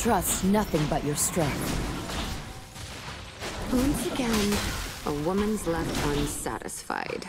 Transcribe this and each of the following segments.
trust nothing but your strength. Once again, a woman's left unsatisfied.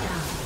down.